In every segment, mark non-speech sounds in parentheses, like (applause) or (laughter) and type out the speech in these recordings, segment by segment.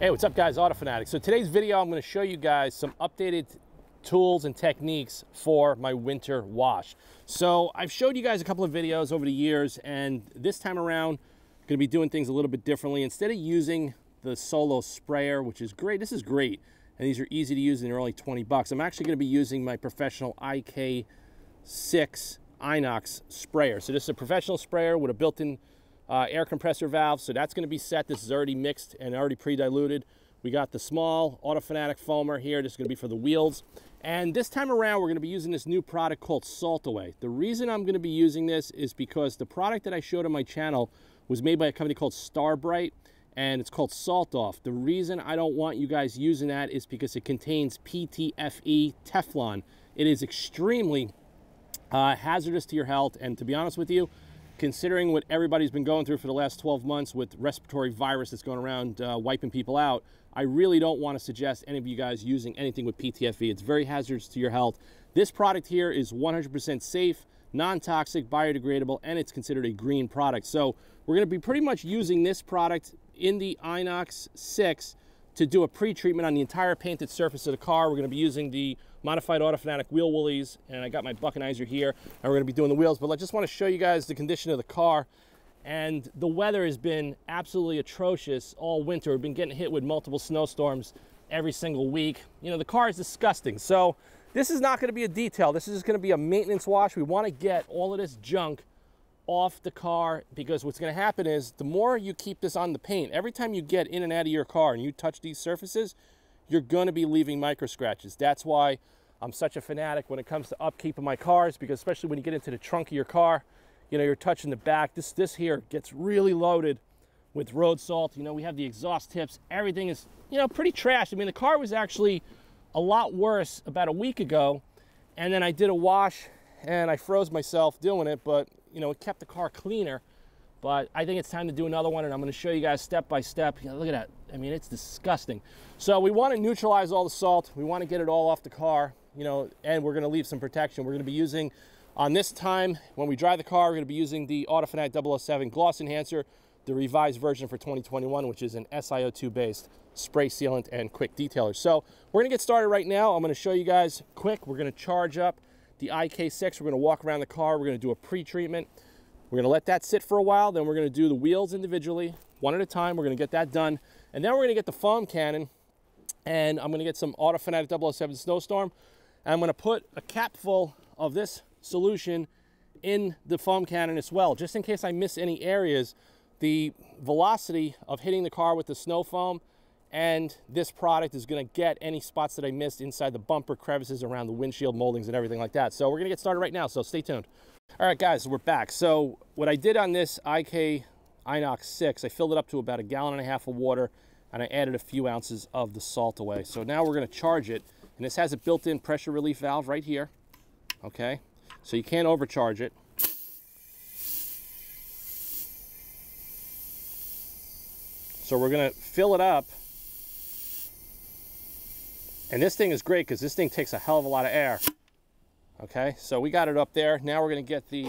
Hey, what's up guys, Auto Fanatic. So today's video, I'm gonna show you guys some updated tools and techniques for my winter wash. So I've showed you guys a couple of videos over the years, and this time around, I'm gonna be doing things a little bit differently. Instead of using the Solo sprayer, which is great, this is great, and these are easy to use and they're only 20 bucks. I'm actually gonna be using my professional IK6 Inox sprayer. So this is a professional sprayer with a built-in uh, air compressor valve. So that's going to be set. This is already mixed and already pre-diluted. We got the small Auto Fanatic foamer here. This is going to be for the wheels. And this time around, we're going to be using this new product called Salt Away. The reason I'm going to be using this is because the product that I showed on my channel was made by a company called Star brite and it's called Salt Off. The reason I don't want you guys using that is because it contains PTFE Teflon. It is extremely uh, hazardous to your health and to be honest with you, considering what everybody's been going through for the last 12 months with respiratory virus that's going around uh, wiping people out, I really don't want to suggest any of you guys using anything with PTFE. It's very hazardous to your health. This product here is 100% safe, non-toxic, biodegradable, and it's considered a green product. So we're going to be pretty much using this product in the Inox 6 to do a pre-treatment on the entire painted surface of the car. We're going to be using the modified Autofanatic wheel woolies, and I got my Buckenizer here, and we're going to be doing the wheels. But I just want to show you guys the condition of the car. And the weather has been absolutely atrocious all winter. We've been getting hit with multiple snowstorms every single week. You know, the car is disgusting. So this is not going to be a detail. This is just going to be a maintenance wash. We want to get all of this junk off the car because what's going to happen is the more you keep this on the paint, every time you get in and out of your car and you touch these surfaces, you're going to be leaving micro scratches. That's why I'm such a fanatic when it comes to upkeep of my cars because especially when you get into the trunk of your car, you know, you're touching the back. This, this here gets really loaded with road salt. You know, we have the exhaust tips. Everything is, you know, pretty trash. I mean, the car was actually a lot worse about a week ago. And then I did a wash and I froze myself doing it, but you know, it kept the car cleaner. But I think it's time to do another one, and I'm going to show you guys step by step. You know, look at that. I mean, it's disgusting. So we want to neutralize all the salt. We want to get it all off the car, you know, and we're going to leave some protection. We're going to be using, on this time, when we drive the car, we're going to be using the Autofanatic 007 Gloss Enhancer, the revised version for 2021, which is an SiO2-based spray sealant and quick detailer. So we're going to get started right now. I'm going to show you guys quick. We're going to charge up the IK6. We're going to walk around the car. We're going to do a pre-treatment. We're going to let that sit for a while. Then we're going to do the wheels individually, one at a time. We're going to get that done. And then we're going to get the foam cannon. And I'm going to get some Auto Fanatic 007 Snowstorm. And I'm going to put a cap full of this solution in the foam cannon as well. Just in case I miss any areas, the velocity of hitting the car with the snow foam and this product is going to get any spots that I missed inside the bumper crevices around the windshield moldings and everything like that. So we're going to get started right now, so stay tuned. All right, guys, we're back. So what I did on this IK Inox 6, I filled it up to about a gallon and a half of water, and I added a few ounces of the salt away. So now we're going to charge it, and this has a built-in pressure relief valve right here, okay? So you can't overcharge it. So we're going to fill it up and this thing is great because this thing takes a hell of a lot of air. Okay, so we got it up there. Now we're gonna get the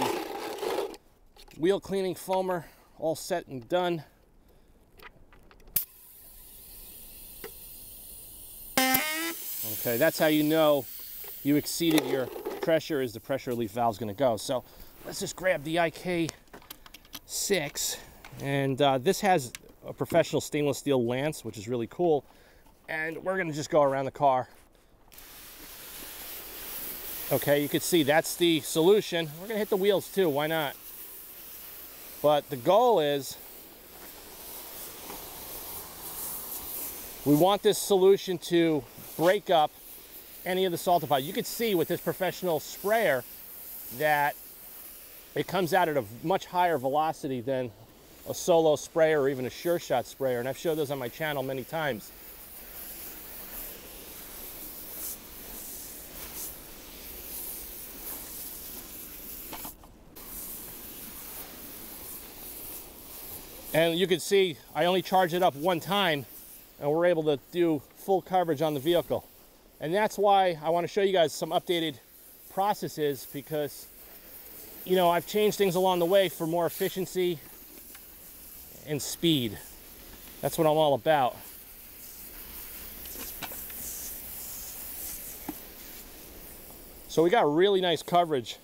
wheel cleaning foamer all set and done. Okay, that's how you know you exceeded your pressure is the pressure relief valve is gonna go. So let's just grab the IK6 and uh, this has a professional stainless steel lance, which is really cool and we're gonna just go around the car. Okay, you can see that's the solution. We're gonna hit the wheels too, why not? But the goal is we want this solution to break up any of the salt deposit. You can see with this professional sprayer that it comes out at a much higher velocity than a solo sprayer or even a sure shot sprayer. And I've showed those on my channel many times. And you can see I only charge it up one time and we're able to do full coverage on the vehicle. And that's why I want to show you guys some updated processes because, you know, I've changed things along the way for more efficiency and speed. That's what I'm all about. So we got really nice coverage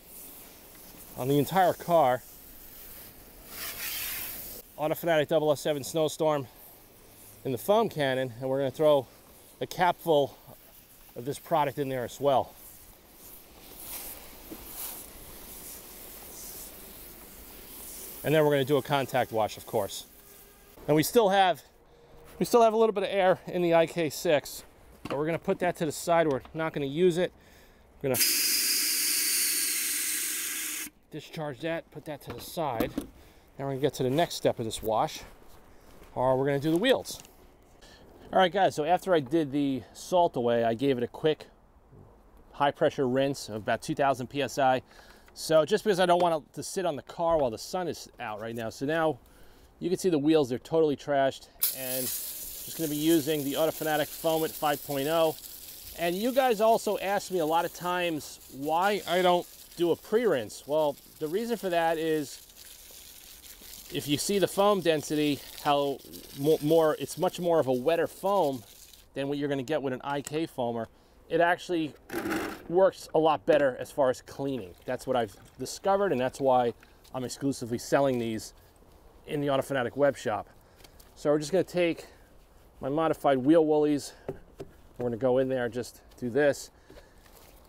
on the entire car. Autofanatic 007 Snowstorm in the foam cannon, and we're going to throw a capful of this product in there as well. And then we're going to do a contact wash, of course. And we still have we still have a little bit of air in the IK6, but we're going to put that to the side. We're not going to use it. We're going to discharge that, put that to the side. Now we're to get to the next step of this wash, or we're to do the wheels. All right, guys, so after I did the salt away, I gave it a quick high pressure rinse of about 2000 PSI. So just because I don't want to sit on the car while the sun is out right now. So now you can see the wheels, they're totally trashed. And just gonna be using the Autofanatic Foamit 5.0. And you guys also asked me a lot of times why I don't do a pre-rinse. Well, the reason for that is if you see the foam density, how more, it's much more of a wetter foam than what you're going to get with an IK foamer. It actually works a lot better as far as cleaning. That's what I've discovered, and that's why I'm exclusively selling these in the Autofanatic web shop. So we're just going to take my modified wheel woolies. We're going to go in there, just do this.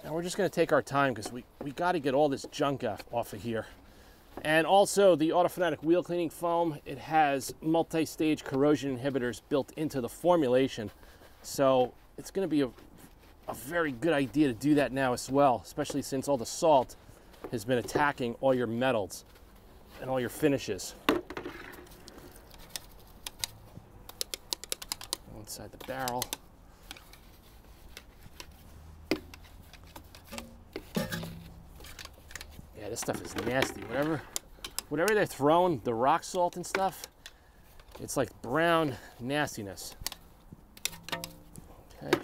And we're just going to take our time because we, we got to get all this junk off, off of here. And also the Autofanatic wheel cleaning foam, it has multi-stage corrosion inhibitors built into the formulation. So it's gonna be a, a very good idea to do that now as well, especially since all the salt has been attacking all your metals and all your finishes. Inside the barrel. This stuff is nasty. Whatever, whatever they're throwing, the rock salt and stuff, it's like brown nastiness. Okay,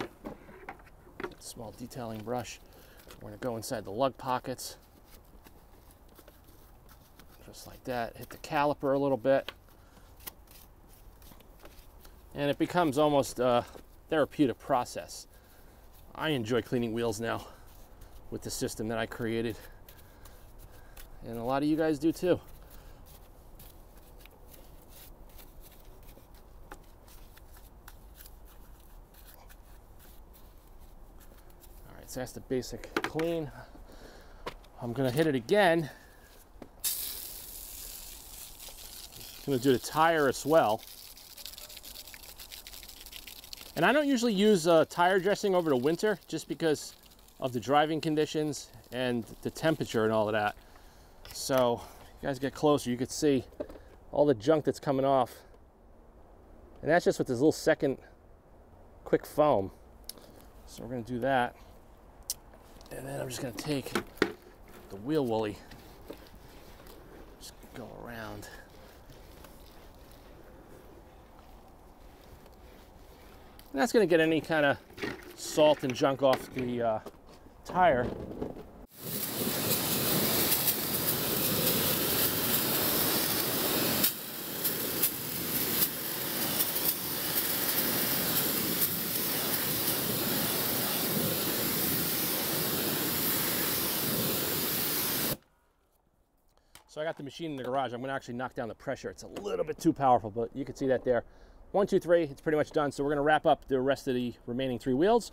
small detailing brush. We're gonna go inside the lug pockets. Just like that. Hit the caliper a little bit. And it becomes almost a therapeutic process. I enjoy cleaning wheels now with the system that I created and a lot of you guys do too. All right, so that's the basic clean. I'm gonna hit it again. I'm gonna do the tire as well. And I don't usually use uh, tire dressing over the winter just because of the driving conditions and the temperature and all of that. So you guys get closer, you can see all the junk that's coming off. And that's just with this little second quick foam. So we're gonna do that. And then I'm just gonna take the wheel woolly, just go around. And that's gonna get any kind of salt and junk off the uh, tire. I got the machine in the garage. I'm gonna actually knock down the pressure. It's a little bit too powerful, but you can see that there. One, two, three, it's pretty much done. So we're gonna wrap up the rest of the remaining three wheels.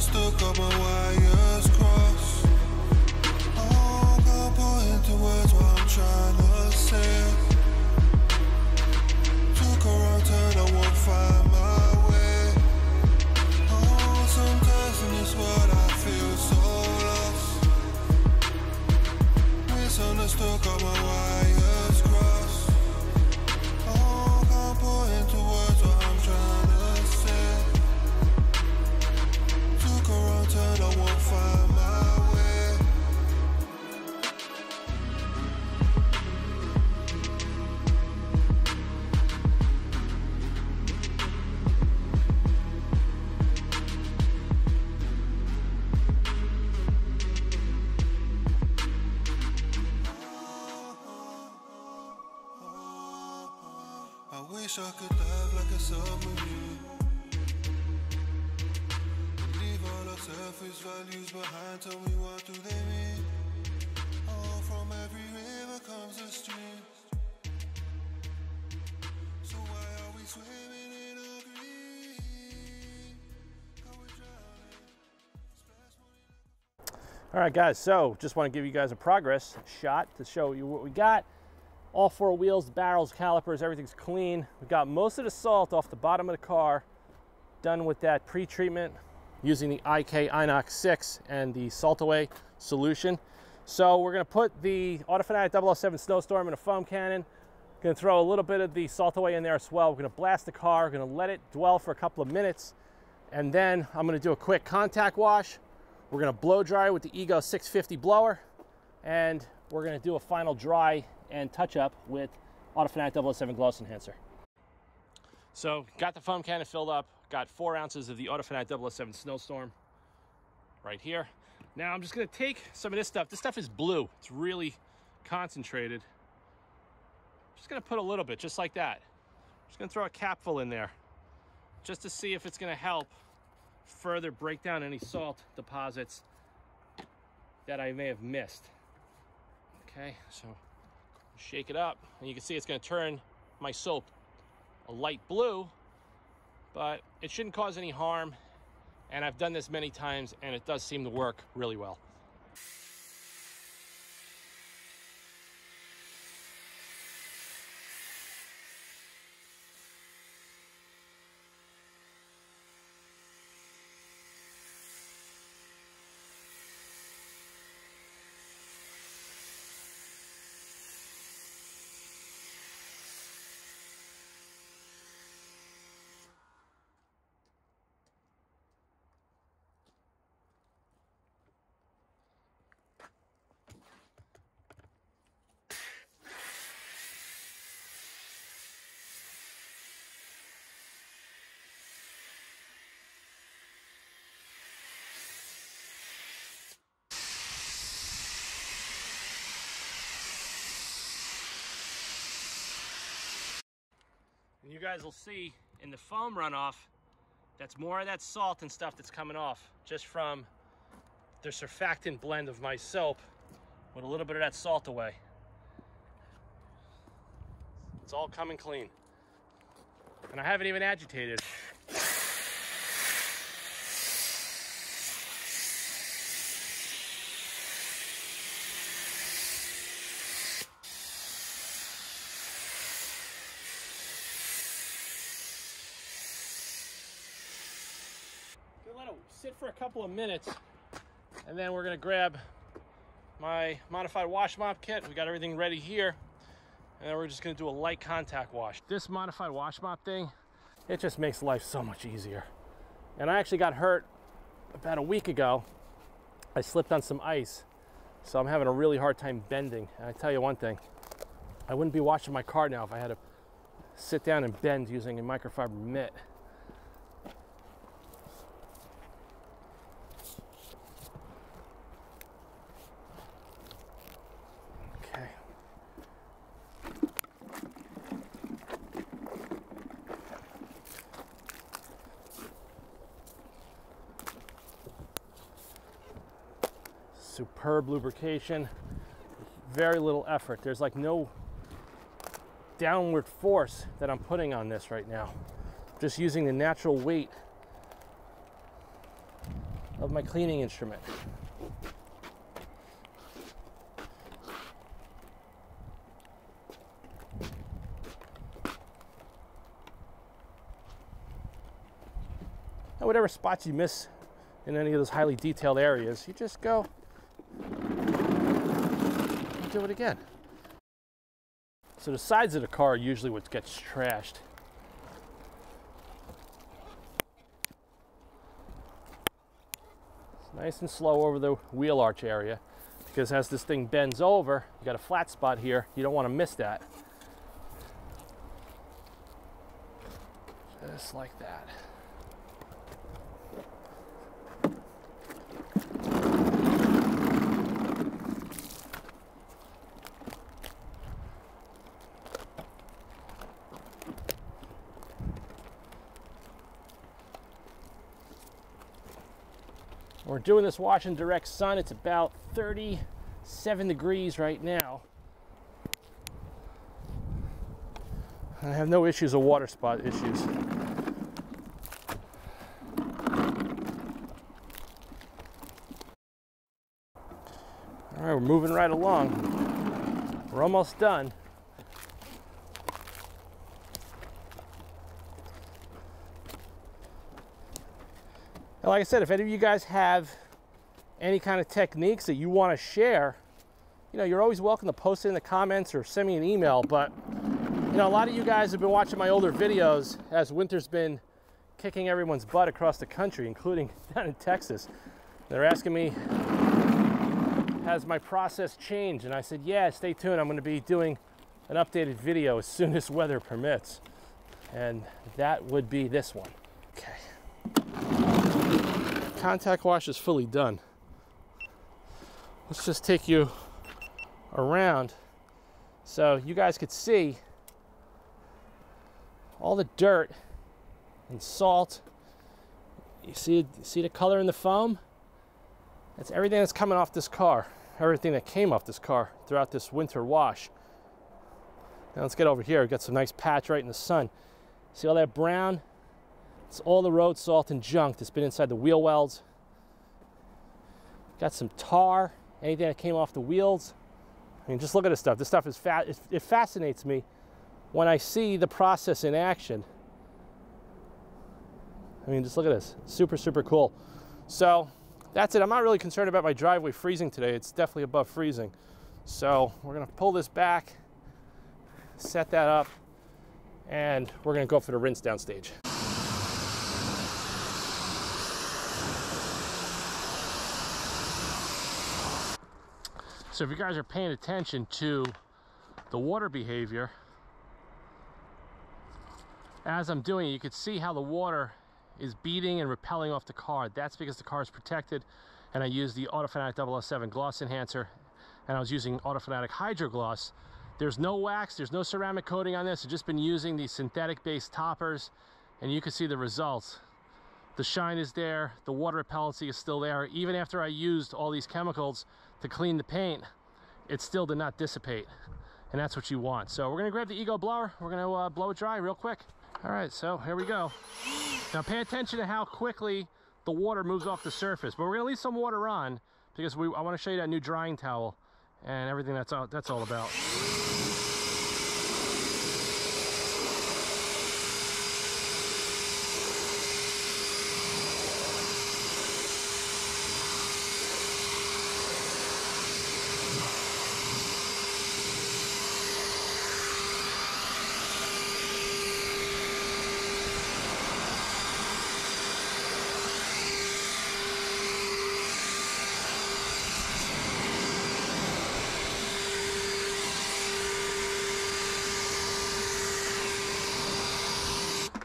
Misunderstood, got my wires suck a dive like a submarine. Leave all our surface values behind. Tell me what do they mean? Oh, from every river comes a stream. So why are we swimming. All right, guys, so just want to give you guys a progress shot to show you what we got. All four wheels, barrels, calipers, everything's clean. We got most of the salt off the bottom of the car done with that pre-treatment using the IK Inox 6 and the Salt Away solution. So we're gonna put the Autofanatic 007 Snowstorm in a foam cannon. Gonna throw a little bit of the Salt Away in there as well. We're gonna blast the car, we're gonna let it dwell for a couple of minutes, and then I'm gonna do a quick contact wash. We're gonna blow dry with the Ego 650 blower, and we're gonna do a final dry and touch up with Autofanatic 007 Gloss Enhancer. So got the foam cannon filled up, got four ounces of the Autofanatic 007 Snowstorm right here. Now I'm just gonna take some of this stuff. This stuff is blue. It's really concentrated. Just gonna put a little bit, just like that. Just gonna throw a capful in there, just to see if it's gonna help further break down any salt deposits that I may have missed. Okay, so shake it up, and you can see it's gonna turn my soap a light blue, but it shouldn't cause any harm. And I've done this many times, and it does seem to work really well. Guys will see in the foam runoff, that's more of that salt and stuff that's coming off just from the surfactant blend of my soap with a little bit of that salt away. It's all coming clean. And I haven't even agitated. Sit for a couple of minutes and then we're gonna grab my modified wash mop kit. We got everything ready here. And then we're just gonna do a light contact wash. This modified wash mop thing, it just makes life so much easier. And I actually got hurt about a week ago. I slipped on some ice. So I'm having a really hard time bending. And I tell you one thing, I wouldn't be washing my car now if I had to sit down and bend using a microfiber mitt. Superb lubrication, very little effort. There's like no downward force that I'm putting on this right now. Just using the natural weight of my cleaning instrument. Now, whatever spots you miss in any of those highly detailed areas, you just go do it again. So the sides of the car are usually what gets trashed. It's nice and slow over the wheel arch area because as this thing bends over, you got a flat spot here. You don't want to miss that. Just like that. We're doing this wash in direct sun. It's about 37 degrees right now. I have no issues of water spot issues. All right, we're moving right along. We're almost done. Like I said, if any of you guys have any kind of techniques that you want to share, you know, you're always welcome to post it in the comments or send me an email. But, you know, a lot of you guys have been watching my older videos as winter's been kicking everyone's butt across the country, including (laughs) down in Texas. They're asking me, has my process changed? And I said, yeah, stay tuned. I'm going to be doing an updated video as soon as weather permits. And that would be this one. Contact wash is fully done. Let's just take you around so you guys could see all the dirt and salt. You see, see the color in the foam? That's everything that's coming off this car, everything that came off this car throughout this winter wash. Now let's get over here. Got some nice patch right in the sun. See all that brown? It's all the road salt and junk that's been inside the wheel wells. Got some tar, anything that came off the wheels. I mean, just look at this stuff. This stuff is fat. It, it fascinates me when I see the process in action. I mean, just look at this. Super, super cool. So that's it. I'm not really concerned about my driveway freezing today. It's definitely above freezing. So we're gonna pull this back, set that up, and we're gonna go for the rinse down stage. So if you guys are paying attention to the water behavior, as I'm doing it, you can see how the water is beating and repelling off the car. That's because the car is protected and I used the Autofanatic 007 gloss enhancer and I was using Autofanatic Hydro Gloss. There's no wax, there's no ceramic coating on this. I've just been using these synthetic based toppers and you can see the results. The shine is there, the water repellency is still there. Even after I used all these chemicals to clean the paint, it still did not dissipate. And that's what you want. So we're gonna grab the Ego blower. We're gonna uh, blow it dry real quick. All right, so here we go. Now pay attention to how quickly the water moves off the surface. But we're gonna leave some water on because we, I wanna show you that new drying towel and everything that's all, that's all about.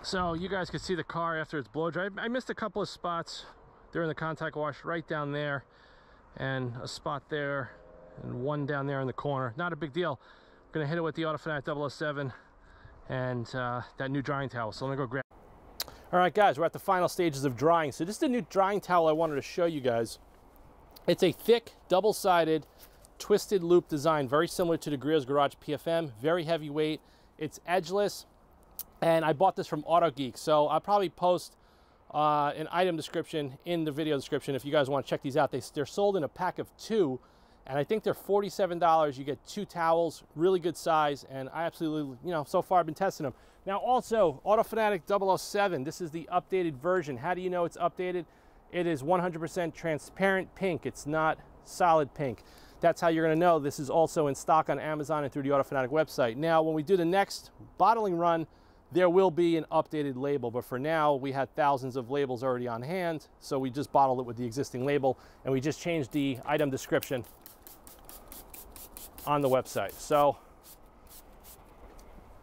So you guys can see the car after it's blow dry. I missed a couple of spots during the contact wash right down there and a spot there and one down there in the corner. Not a big deal. I'm gonna hit it with the Autofanatic 007 and uh, that new drying towel. So let me go grab. All right guys, we're at the final stages of drying. So this is the new drying towel I wanted to show you guys. It's a thick, double-sided, twisted loop design, very similar to the Griot's Garage PFM, very heavyweight. It's edgeless, and I bought this from Auto Geek. So I'll probably post uh, an item description in the video description if you guys want to check these out. They, they're sold in a pack of two, and I think they're $47. You get two towels, really good size, and I absolutely, you know, so far I've been testing them. Now also, Autofanatic 007, this is the updated version. How do you know it's updated? It is 100% transparent pink. It's not solid pink. That's how you're gonna know this is also in stock on Amazon and through the Autofanatic website. Now, when we do the next bottling run, there will be an updated label, but for now we had thousands of labels already on hand, so we just bottled it with the existing label and we just changed the item description on the website. So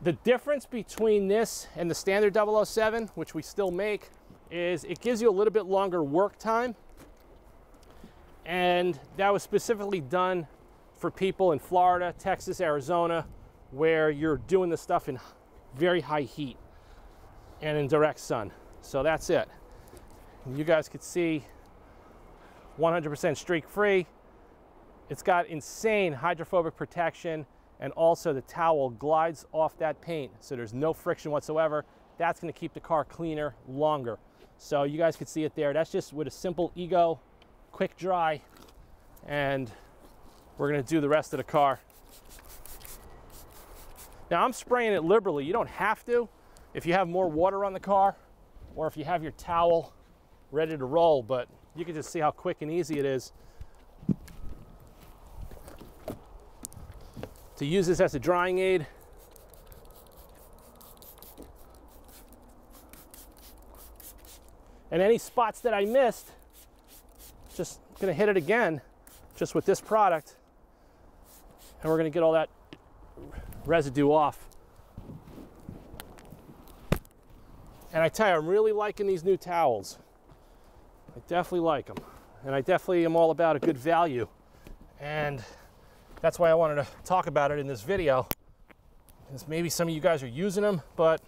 the difference between this and the standard 007, which we still make, is it gives you a little bit longer work time. And that was specifically done for people in Florida, Texas, Arizona, where you're doing the stuff in very high heat and in direct sun. So that's it. You guys could see 100% streak free. It's got insane hydrophobic protection and also the towel glides off that paint so there's no friction whatsoever. That's gonna keep the car cleaner longer. So you guys can see it there. That's just with a simple Ego quick dry and we're gonna do the rest of the car. Now I'm spraying it liberally. You don't have to if you have more water on the car or if you have your towel ready to roll, but you can just see how quick and easy it is to use this as a drying aid. And any spots that I missed, just gonna hit it again, just with this product, and we're gonna get all that residue off. And I tell you, I'm really liking these new towels. I definitely like them. And I definitely am all about a good value. And that's why I wanted to talk about it in this video. Because maybe some of you guys are using them, but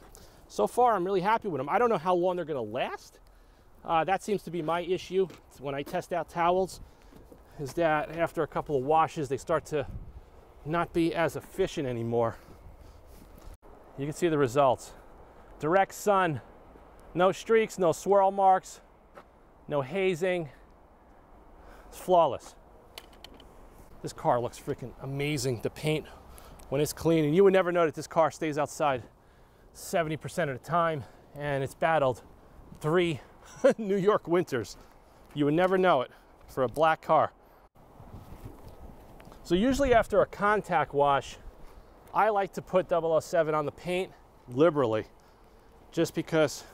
so far I'm really happy with them. I don't know how long they're gonna last. Uh, that seems to be my issue when I test out towels, is that after a couple of washes, they start to not be as efficient anymore. You can see the results. Direct sun, no streaks, no swirl marks, no hazing. It's flawless. This car looks freaking amazing. The paint, when it's clean, and you would never know that this car stays outside 70% of the time, and it's battled three (laughs) New York winters. You would never know it for a black car. So usually after a contact wash, I like to put 007 on the paint liberally, just because,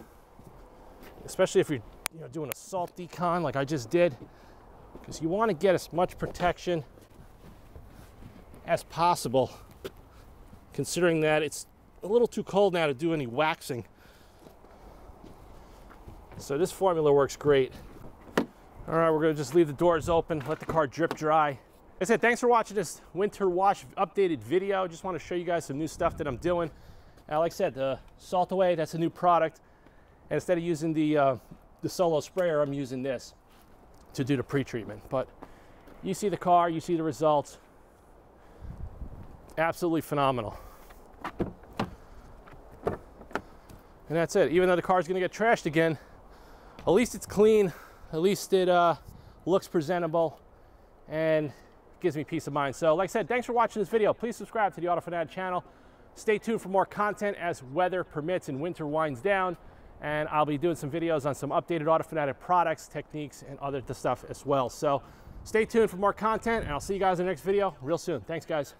especially if you're you know, doing a salt decon like I just did, because you want to get as much protection as possible, considering that it's a little too cold now to do any waxing. So this formula works great. All right, we're gonna just leave the doors open, let the car drip dry. I said, thanks for watching this winter wash updated video. Just wanna show you guys some new stuff that I'm doing. Uh, like I said, the Salt Away, that's a new product. And instead of using the, uh, the solo sprayer, I'm using this to do the pre-treatment. But you see the car, you see the results. Absolutely phenomenal. And that's it. Even though the car's gonna get trashed again, at least it's clean. At least it uh, looks presentable and gives me peace of mind. So like I said, thanks for watching this video. Please subscribe to the Auto Fanatic channel. Stay tuned for more content as weather permits and winter winds down. And I'll be doing some videos on some updated Auto Fanatic products, techniques, and other stuff as well. So stay tuned for more content and I'll see you guys in the next video real soon. Thanks guys.